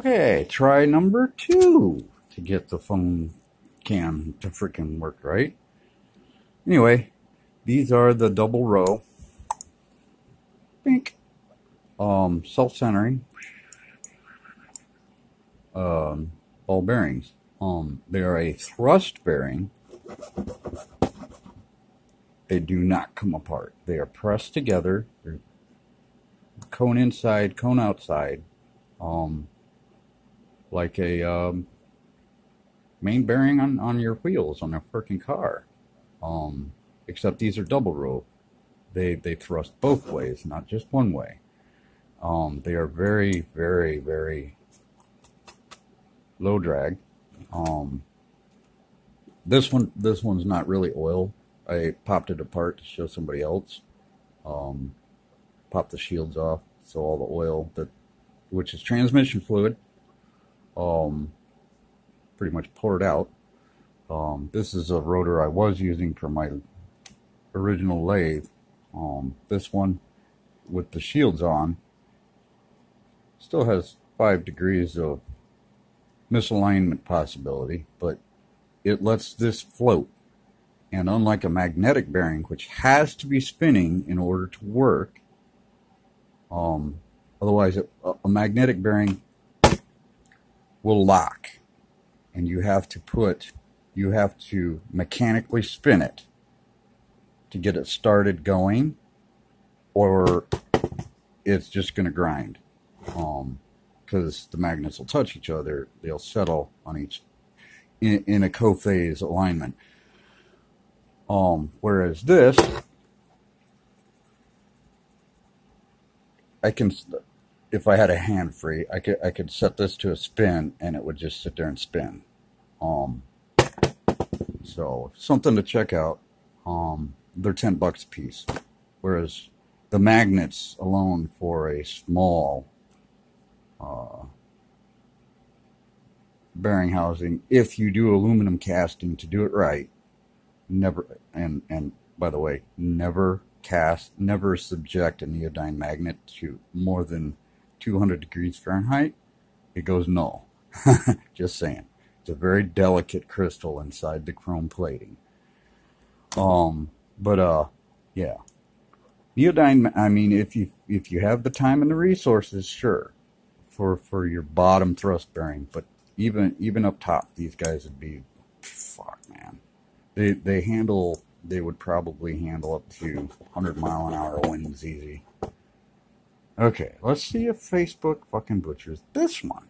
Okay, try number two to get the phone cam to freaking work right. Anyway, these are the double row. Pink. Um, self-centering. Um, ball bearings. Um, they are a thrust bearing. They do not come apart. They are pressed together. They're cone inside, cone outside. Um, like a um, main bearing on, on your wheels on a freaking car. Um, except these are double row. They, they thrust both ways, not just one way. Um, they are very, very, very low drag. Um, this one, this one's not really oil. I popped it apart to show somebody else. Um, popped the shields off, so all the oil that, which is transmission fluid, um, pretty much poured out. Um, this is a rotor I was using for my original lathe. Um, this one with the shields on still has five degrees of misalignment possibility, but it lets this float. And unlike a magnetic bearing, which has to be spinning in order to work, um, otherwise a, a magnetic bearing will lock and you have to put, you have to mechanically spin it to get it started going or it's just going to grind. Um, because the magnets will touch each other, they'll settle on each in, in a co-phase alignment. Um, whereas this, I can, if I had a hand free, I could I could set this to a spin and it would just sit there and spin. Um, so something to check out. Um, they're ten bucks a piece, whereas the magnets alone for a small uh, bearing housing, if you do aluminum casting to do it right, never and and by the way, never cast, never subject a neodyne magnet to more than 200 degrees Fahrenheit. It goes null. Just saying. It's a very delicate crystal inside the chrome plating. Um, but uh, yeah. Neodyne. I mean, if you if you have the time and the resources, sure for for your bottom thrust bearing, but even even up top, these guys would be fuck man. They they handle they would probably handle up to 100 mile an hour winds easy. Okay, let's see if Facebook fucking butchers this one.